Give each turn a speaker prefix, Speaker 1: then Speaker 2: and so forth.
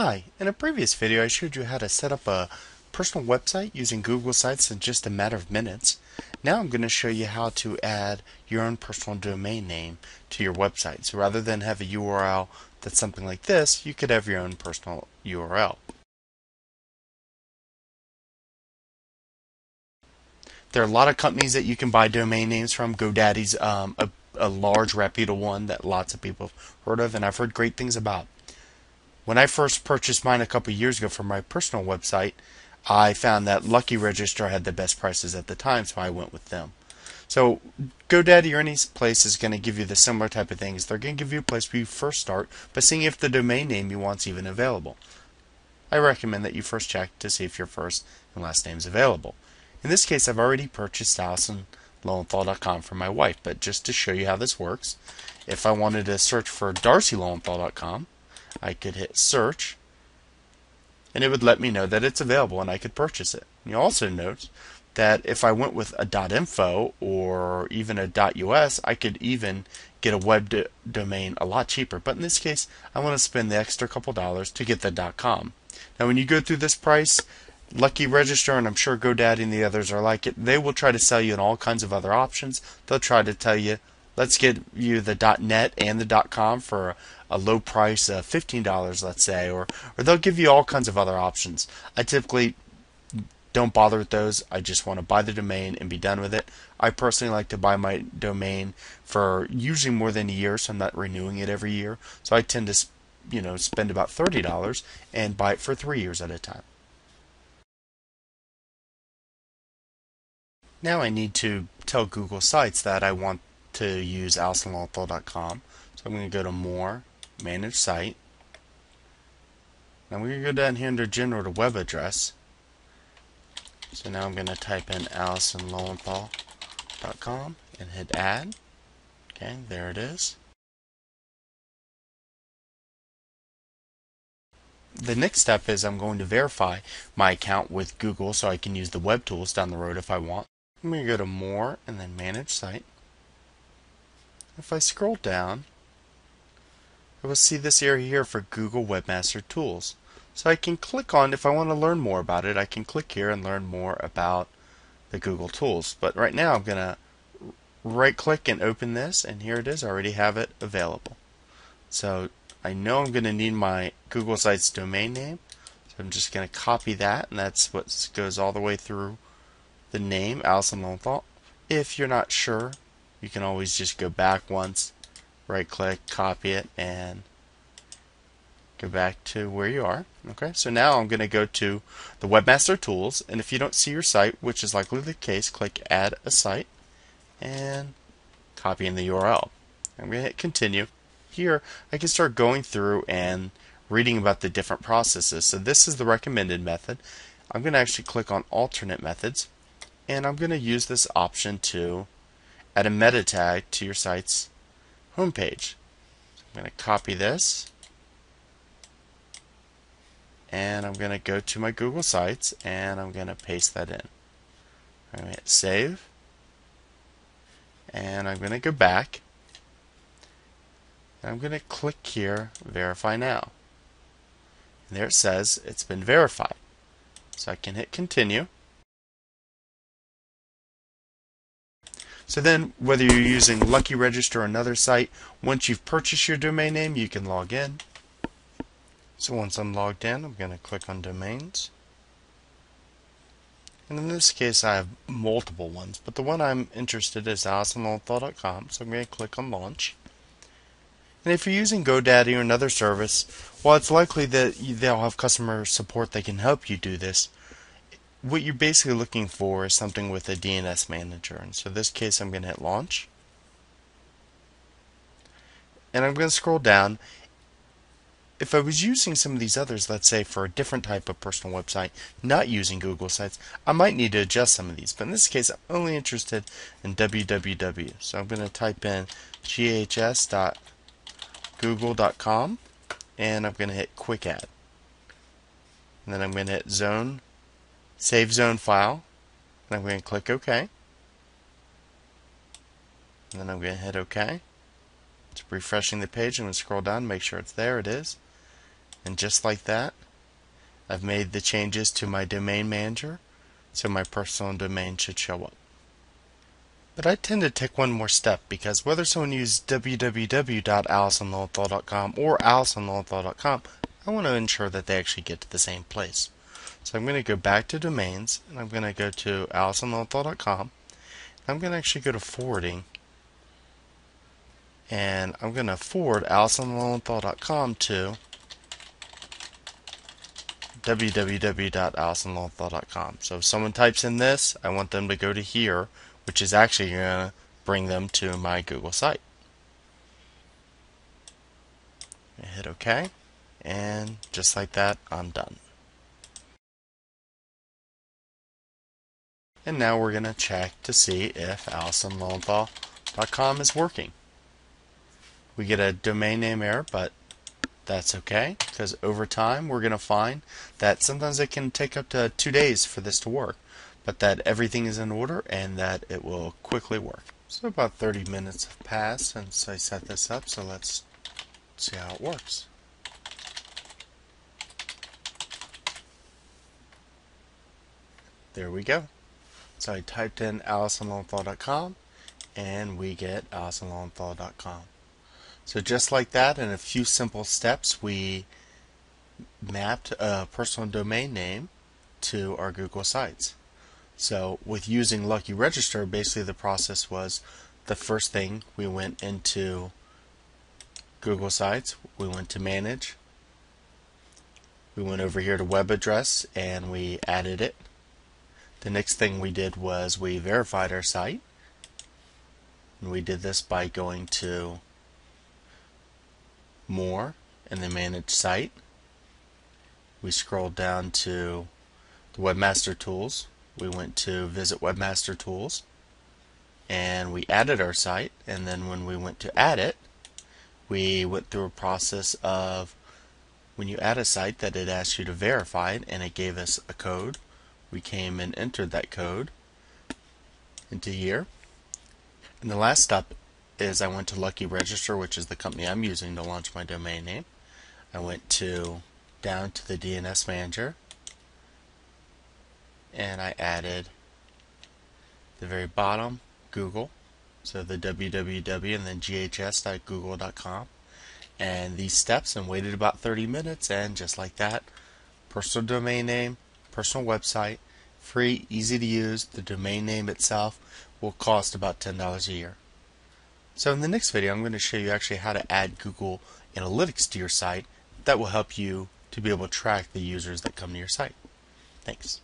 Speaker 1: Hi, in a previous video I showed you how to set up a personal website using Google Sites in just a matter of minutes. Now I'm going to show you how to add your own personal domain name to your website. So rather than have a URL that's something like this, you could have your own personal URL. There are a lot of companies that you can buy domain names from. GoDaddy's um, a, a large reputable one that lots of people have heard of and I've heard great things about. When I first purchased mine a couple years ago for my personal website, I found that Lucky Register had the best prices at the time, so I went with them. So GoDaddy or any place is going to give you the similar type of things. They're going to give you a place where you first start by seeing if the domain name you want is even available. I recommend that you first check to see if your first and last name is available. In this case, I've already purchased AllisonLowenthal.com for my wife, but just to show you how this works, if I wanted to search for DarcyLowenthal.com, I could hit search and it would let me know that it's available and I could purchase it. You also note that if I went with a .info or even a .us, I could even get a web do domain a lot cheaper. But in this case, I want to spend the extra couple dollars to get the .com. Now, when you go through this price, Lucky Register and I'm sure GoDaddy and the others are like it. They will try to sell you in all kinds of other options. They'll try to tell you let's get you the .net and the .com for a low price of $15, let's say, or or they'll give you all kinds of other options. I typically don't bother with those. I just want to buy the domain and be done with it. I personally like to buy my domain for usually more than a year, so I'm not renewing it every year. So I tend to, you know, spend about $30 and buy it for 3 years at a time. Now I need to tell Google Sites that I want to use AllisonLowenthal.com. So I'm going to go to More, Manage Site. Now we're going to go down here under General to Web Address. So now I'm going to type in AllisonLowenthal.com and hit Add. Okay, there it is. The next step is I'm going to verify my account with Google so I can use the web tools down the road if I want. I'm going to go to More and then Manage Site. If I scroll down, I will see this area here for Google Webmaster Tools. So I can click on, if I want to learn more about it, I can click here and learn more about the Google Tools. But right now I'm going to right click and open this and here it is, I already have it available. So I know I'm going to need my Google Sites domain name. So I'm just going to copy that and that's what goes all the way through the name, Allison Lowenthal. If you're not sure, you can always just go back once, right click, copy it, and go back to where you are. Okay, so now I'm going to go to the Webmaster Tools, and if you don't see your site, which is likely the case, click Add a Site, and copy in the URL. I'm going to hit Continue. Here, I can start going through and reading about the different processes. So this is the recommended method. I'm going to actually click on Alternate Methods, and I'm going to use this option to add a meta tag to your site's homepage. So I'm going to copy this. And I'm going to go to my Google Sites and I'm going to paste that in. I'm going to hit save. And I'm going to go back. And I'm going to click here verify now. And there it says it's been verified. So I can hit continue So then, whether you're using Lucky Register or another site, once you've purchased your domain name, you can log in. So once I'm logged in, I'm going to click on Domains. And in this case, I have multiple ones, but the one I'm interested in is AllisonLowenthal.com, so I'm going to click on Launch. And if you're using GoDaddy or another service, while it's likely that they'll have customer support that can help you do this, what you're basically looking for is something with a DNS manager. And so in this case, I'm going to hit launch. And I'm going to scroll down. If I was using some of these others, let's say for a different type of personal website, not using Google Sites, I might need to adjust some of these. But in this case, I'm only interested in www. So I'm going to type in ghs.google.com and I'm going to hit quick add. And then I'm going to hit zone save zone file, and I'm going to click OK. And then I'm going to hit OK. It's refreshing the page. I'm going to scroll down, make sure it's there. It is. And just like that, I've made the changes to my domain manager, so my personal domain should show up. But I tend to take one more step because whether someone uses www.alisonlowenthal.com or alisonlowenthal.com, I want to ensure that they actually get to the same place. So I'm going to go back to domains and I'm going to go to alisonlowenthal.com. I'm going to actually go to forwarding and I'm going to forward alisonlowenthal.com to www.alisonlowenthal.com. So if someone types in this, I want them to go to here which is actually going to bring them to my Google site. Hit OK, and just like that, I'm done. And now we're going to check to see if AlisonLowenthal.com is working. We get a domain name error, but that's okay because over time we're going to find that sometimes it can take up to two days for this to work but that everything is in order and that it will quickly work. So about 30 minutes have passed since I set this up, so let's see how it works. There we go. So I typed in AlisonLowenthal.com and we get AlisonLowenthal.com. So just like that, in a few simple steps, we mapped a personal domain name to our Google Sites. So with using Lucky Register, basically the process was the first thing we went into Google Sites, we went to Manage, we went over here to Web Address and we added it. The next thing we did was we verified our site. And we did this by going to More and then Manage Site. We scrolled down to the Webmaster Tools we went to visit Webmaster Tools and we added our site and then when we went to add it we went through a process of when you add a site that it asks you to verify it and it gave us a code we came and entered that code into here. And the last step is I went to Lucky Register which is the company I'm using to launch my domain name. I went to down to the DNS manager. And I added the very bottom Google. So the www and then ghs.google.com and these steps and waited about 30 minutes. And just like that personal domain name personal website free easy to use the domain name itself will cost about $10 a year. So in the next video I'm going to show you actually how to add Google Analytics to your site that will help you to be able to track the users that come to your site. Thanks